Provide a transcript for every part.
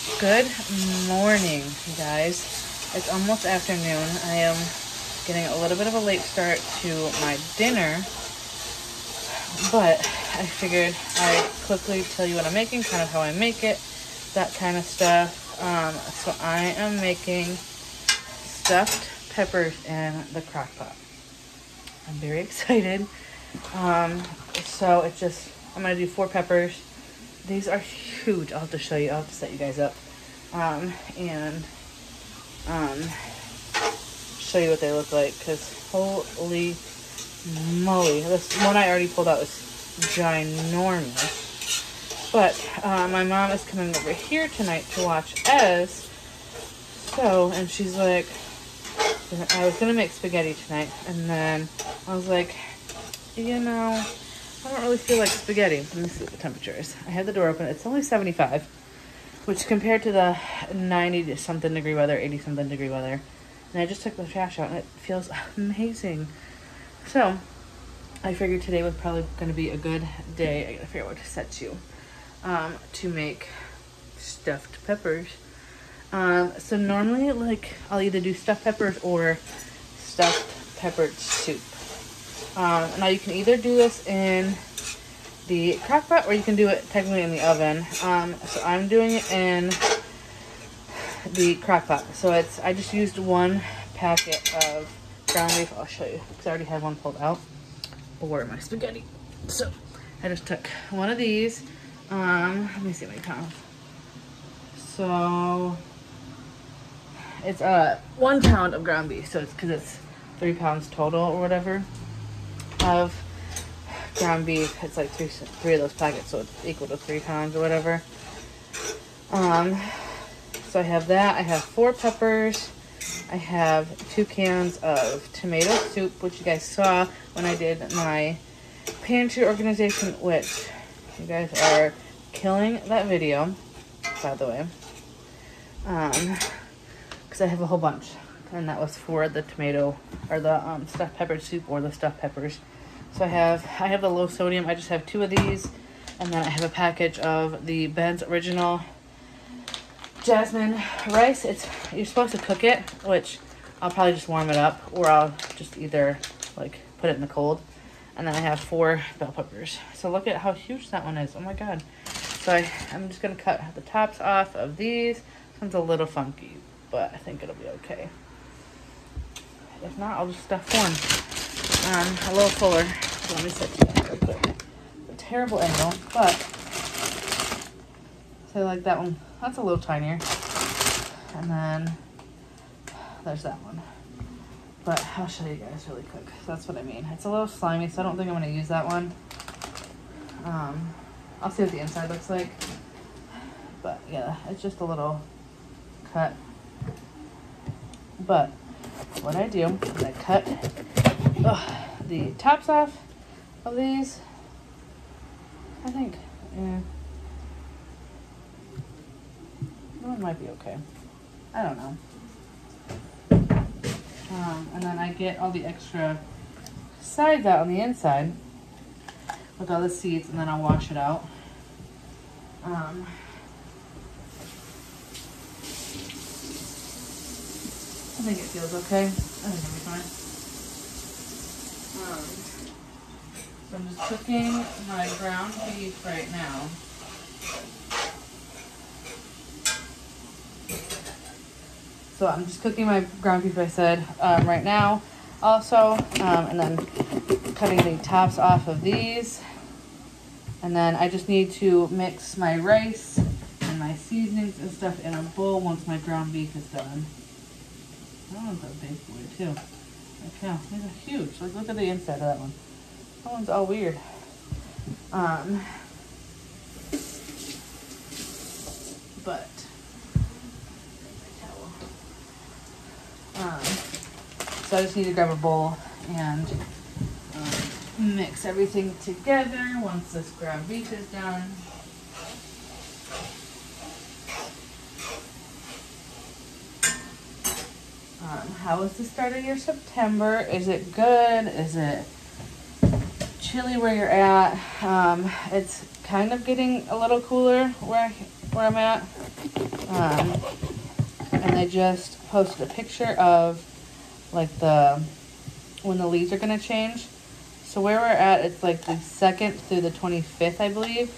Good morning, guys. It's almost afternoon. I am getting a little bit of a late start to my dinner, but I figured I'd quickly tell you what I'm making, kind of how I make it, that kind of stuff. Um, so I am making stuffed peppers in the crock pot. I'm very excited. Um, so it's just, I'm gonna do four peppers. These are huge. I'll have to show you. I'll have to set you guys up um, and um, show you what they look like because holy moly this one I already pulled out was ginormous but uh, my mom is coming over here tonight to watch Ez so and she's like I was gonna make spaghetti tonight and then I was like you know I don't really feel like spaghetti let me see what the temperature is I had the door open it's only 75 which compared to the 90 something degree weather, 80 something degree weather, and I just took the trash out and it feels amazing. So I figured today was probably going to be a good day. I gotta figure out what to set you um, to make stuffed peppers. Um, so normally, like, I'll either do stuffed peppers or stuffed peppered soup. Um, now you can either do this in the crock pot or you can do it technically in the oven. Um, so I'm doing it in the crock pot. So it's, I just used one packet of ground beef. I'll show you because I already have one pulled out or my spaghetti. So I just took one of these. Um, let me see my pounds. So it's uh one pound of ground beef. So it's because it's three pounds total or whatever of ground beef. It's like three three of those packets, so it's equal to three pounds or whatever. Um, so I have that. I have four peppers. I have two cans of tomato soup, which you guys saw when I did my pantry organization, which you guys are killing that video, by the way. Um, because I have a whole bunch, and that was for the tomato or the um, stuffed pepper soup or the stuffed peppers. So I have I have the low sodium. I just have two of these, and then I have a package of the Ben's Original Jasmine rice. It's you're supposed to cook it, which I'll probably just warm it up, or I'll just either like put it in the cold. And then I have four bell peppers. So look at how huge that one is. Oh my god. So I, I'm just gonna cut the tops off of these. This one's a little funky, but I think it'll be okay. If not, I'll just stuff one um, a little fuller. So let me set you real quick. A terrible angle, but so like that one. That's a little tinier. And then there's that one. But I'll show you guys really quick. That's what I mean. It's a little slimy, so I don't think I'm going to use that one. Um, I'll see what the inside looks like. But yeah, it's just a little cut. But what I do is I cut ugh, the tops off of these. I think, yeah. One might be okay. I don't know. Um, and then I get all the extra sides out on the inside with all the seeds, and then I'll wash it out. Um, I think it feels okay. I think it'll be fine. So I'm just cooking my ground beef right now. So I'm just cooking my ground beef, I said, um, right now. Also, um, and then cutting the tops off of these. And then I just need to mix my rice and my seasonings and stuff in a bowl once my ground beef is done. That one's a big boy too. Okay, these are huge. Like, look at the inside of that one. That one's all weird. Um, but, um, so I just need to grab a bowl and um, mix everything together once this ground beef is done. Um, how was the start of your September? Is it good? Is it chilly where you're at? Um, it's kind of getting a little cooler where where I'm at. Um, and they just posted a picture of like the when the leaves are gonna change. So where we're at, it's like the second through the 25th, I believe,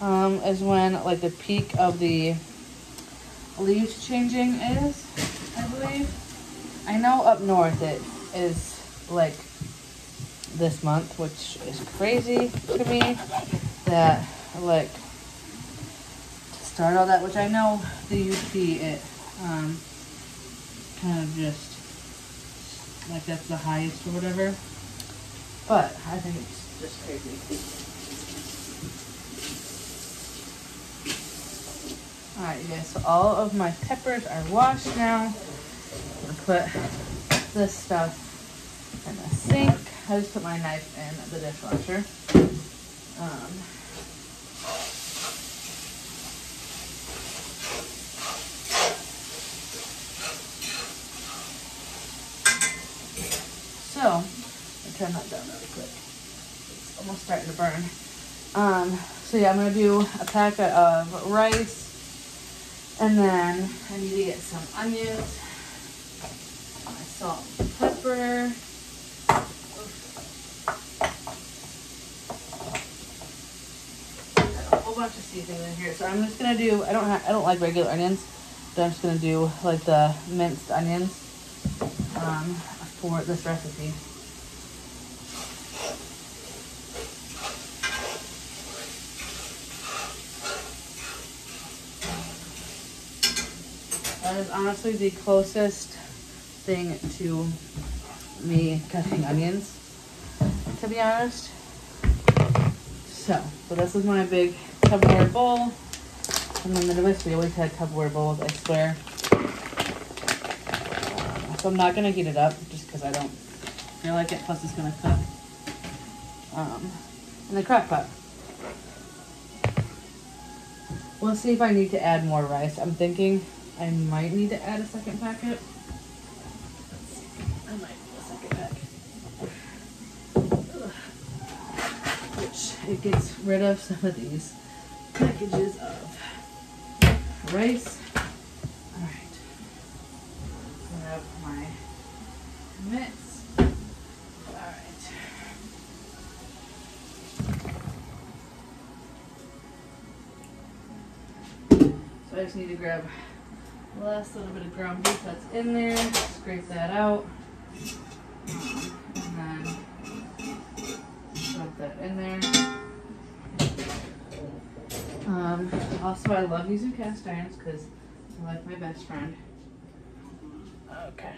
um, is when like the peak of the leaves changing is, I. Know up north it is like this month, which is crazy to me that like to start all that, which I know the UP it um, kind of just like that's the highest or whatever. But I think it's just crazy. Alright, you guys, so all of my peppers are washed now. Put this stuff in the sink. I just put my knife in the dishwasher. Um, so, I'll turn that down really quick. It's almost starting to burn. Um, so yeah, I'm gonna do a packet of rice, and then I need to get some onions, salt and pepper. a whole bunch of seasonings in here. So I'm just gonna do. I don't. Have, I don't like regular onions, but I'm just gonna do like the minced onions um, for this recipe. That is honestly the closest thing to me cutting onions, to be honest. So, so this is my big Tupperware bowl. And the Midwest, we always had Tupperware bowls, I swear. Um, so I'm not gonna heat it up just because I don't feel like it, plus it's gonna cook. Um, and the crock pot. We'll see if I need to add more rice. I'm thinking I might need to add a second packet. It gets rid of some of these packages of rice. Alright. Grab my mitts. Alright. So I just need to grab the last little bit of ground beef that's in there, scrape that out, also, I love using cast irons because they're like my best friend. Okay.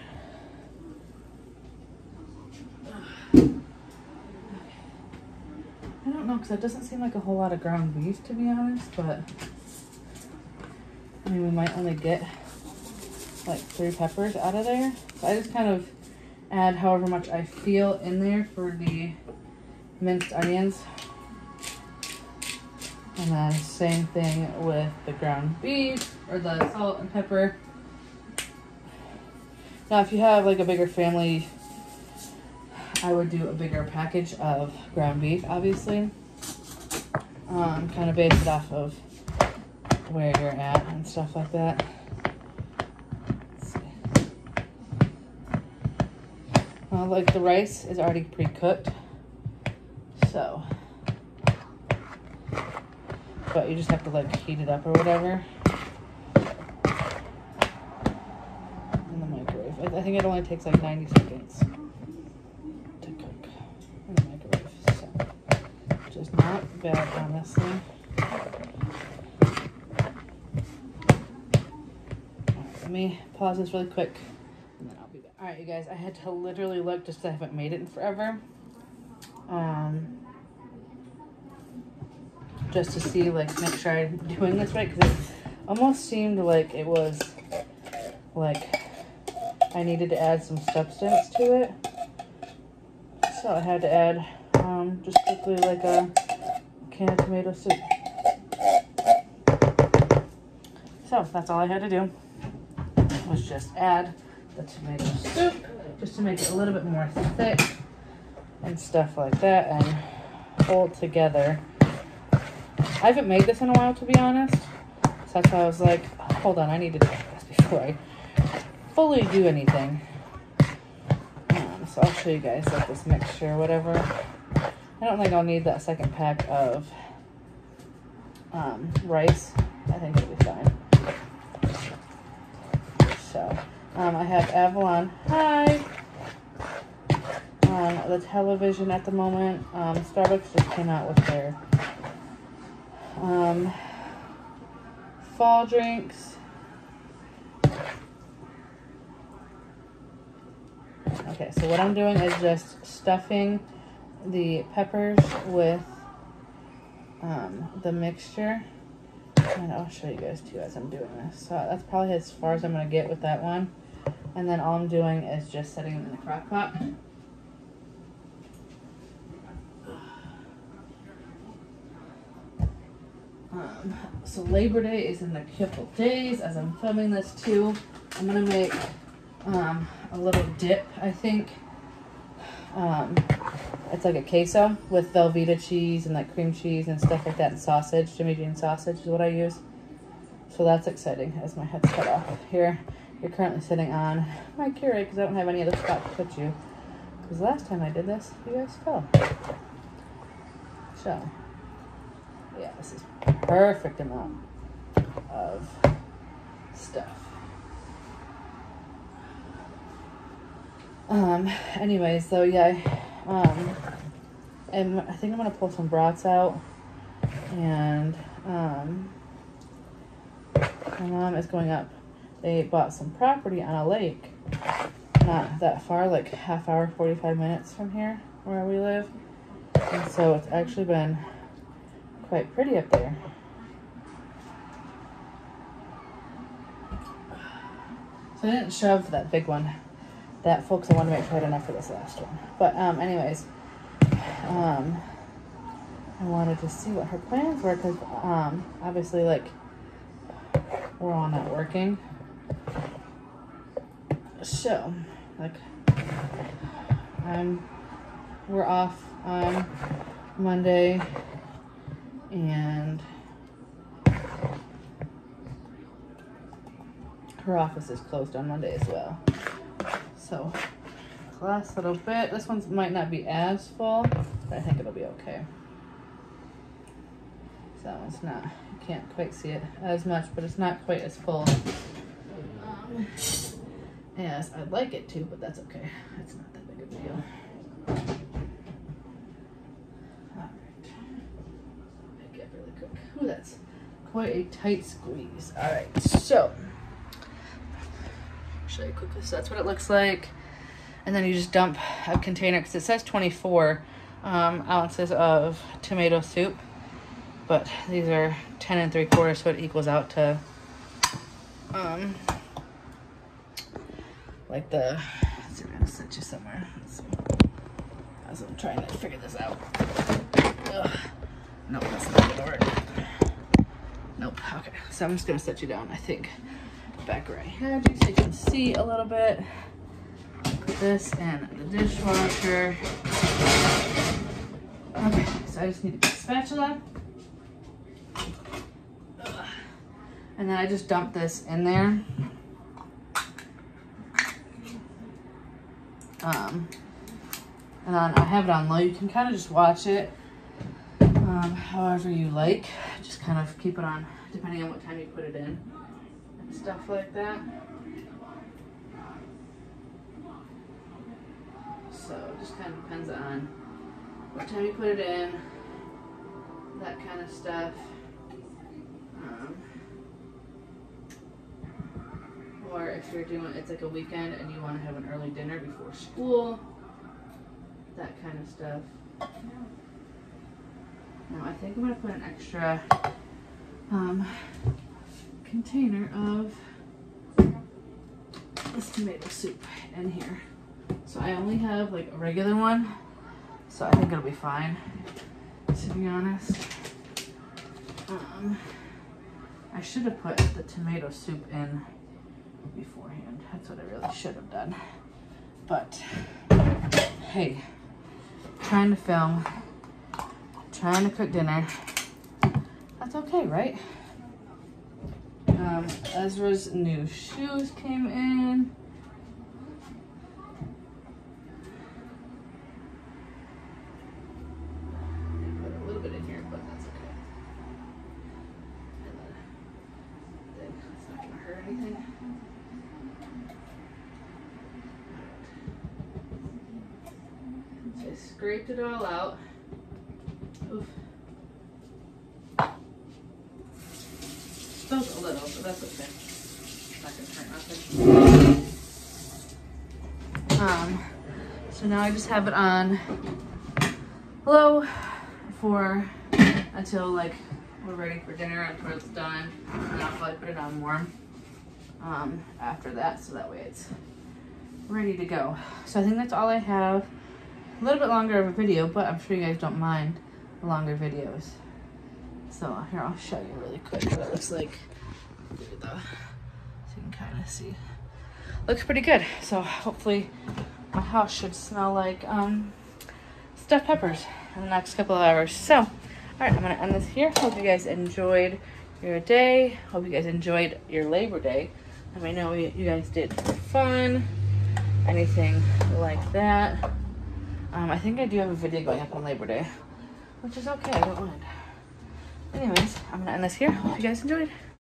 I don't know because that doesn't seem like a whole lot of ground beef to be honest, but I mean we might only get like three peppers out of there. So I just kind of add however much I feel in there for the minced onions. And then same thing with the ground beef or the salt and pepper. Now if you have like a bigger family, I would do a bigger package of ground beef, obviously. Um, kind of base it off of where you're at and stuff like that. Uh, like the rice is already pre-cooked, so, but you just have to like heat it up or whatever. In the microwave. I, I think it only takes like 90 seconds to cook in the microwave, so, is not bad, honestly. Alright, let me pause this really quick. And then I'll be back. All right, you guys, I had to literally look just I haven't made it in forever. Um, just to see, like, make sure I'm doing this right because it almost seemed like it was like I needed to add some substance to it. So I had to add um, just quickly like a can of tomato soup. So that's all I had to do was just add the tomato soup just to make it a little bit more thick and stuff like that and hold together. I haven't made this in a while to be honest. So that's why I was like, hold on, I need to check this before I fully do anything. Um, so I'll show you guys like this mixture or whatever. I don't think I'll need that second pack of um, rice. I think it'll be fine. So um, I have Avalon High on the television at the moment. Um, Starbucks just came out with their um, fall drinks. Okay, so what I'm doing is just stuffing the peppers with um, the mixture. And I'll show you guys too as I'm doing this. So that's probably as far as I'm going to get with that one. And then all I'm doing is just setting them in the crock pot. Um, so Labor Day is in a couple days as I'm filming this too. I'm gonna make um, a little dip, I think. Um, it's like a queso with Velveeta cheese and like cream cheese and stuff like that and sausage. Jimmy Dean sausage is what I use. So that's exciting as my head's cut off. Here, you're currently sitting on my Keurig because I don't have any other spot to put you. Because last time I did this, you guys fell. So, yeah, this is perfect amount of stuff. Um, anyways, so yeah, um, and I think I'm gonna pull some brats out, and um, my mom is going up. They bought some property on a lake, not that far, like half hour, 45 minutes from here, where we live. And so it's actually been quite pretty up there. So I didn't shove that big one that folks I want to make sure I had enough for this last one. But um, anyways, um, I wanted to see what her plans were because um, obviously like we're all not working. So like I'm we're off on Monday and her office is closed on Monday as well. So last little bit. This one might not be as full, but I think it'll be okay. So that one's not, you can't quite see it as much, but it's not quite as full um, as I'd like it to, but that's okay. It's not that big of a deal. Alright. Make it really quick. Ooh, that's quite a tight squeeze. Alright, so show you quickly. So that's what it looks like. And then you just dump a container because it says 24 um, ounces of tomato soup. But these are 10 and 3 quarters, so it equals out to um, like the, let's see, I'm going to set you somewhere. As I'm trying to figure this out. Ugh. No, that's not going to work. Nope. Okay. So I'm just going to set you down, I think back right here just so you can see a little bit. This and the dishwasher. Okay, so I just need a spatula. And then I just dump this in there. Um, and then I have it on low. You can kind of just watch it um, however you like. Just kind of keep it on depending on what time you put it in stuff like that. So it just kind of depends on what time you put it in, that kind of stuff. Um, or if you're doing, it's like a weekend and you want to have an early dinner before school, that kind of stuff. Now I think I'm to put an extra um, container of this tomato soup in here. So I only have like a regular one, so I think it'll be fine, to be honest. Um, I should have put the tomato soup in beforehand. That's what I really should have done. But, hey, trying to film, trying to cook dinner, that's okay, right? Um, Ezra's new shoes came in. Put a little bit in here, but that's okay. And then- then It's not gonna hurt anything. So I scraped it all out. Oof. Spilled a little, but that's okay. Um, so now I just have it on low for until like we're ready for dinner until it's done. And I'll probably put it on warm um, after that so that way it's ready to go. So I think that's all I have. A little bit longer of a video, but I'm sure you guys don't mind longer videos. So here, I'll show you really quick what it looks like. The, so you can kind of see. Looks pretty good. So hopefully my house should smell like um, stuffed peppers in the next couple of hours. So, all right, I'm gonna end this here. Hope you guys enjoyed your day. Hope you guys enjoyed your Labor Day. Let me know what you guys did fun, anything like that. Um, I think I do have a video going up on Labor Day, which is okay. I don't mind. Anyways, I'm gonna end this here. Hope you guys enjoyed.